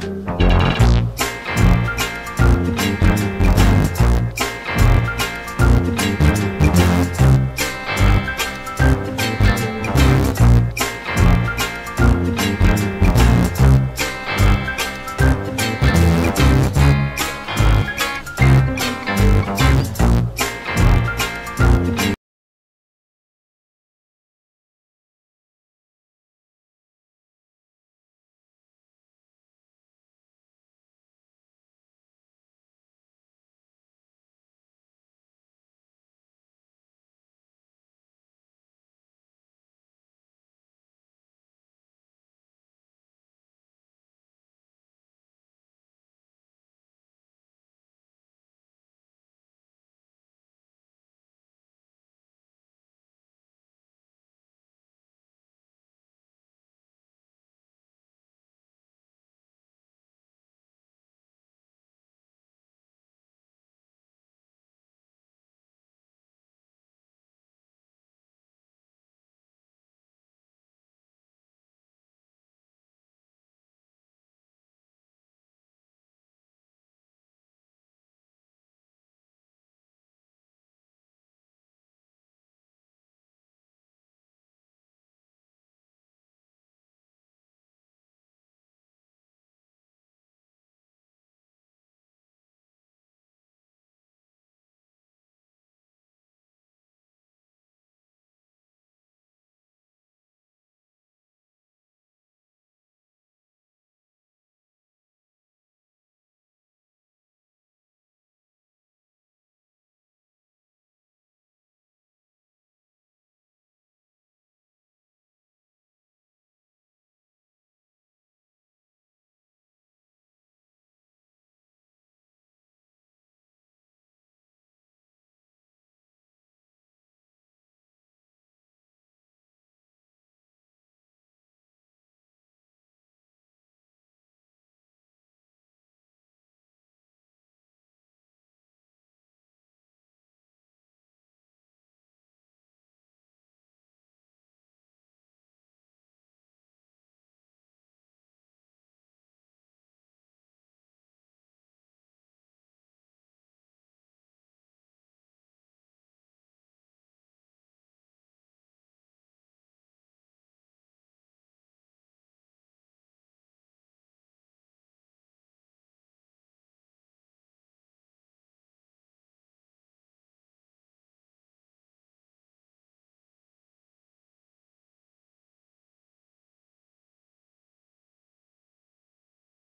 Yeah.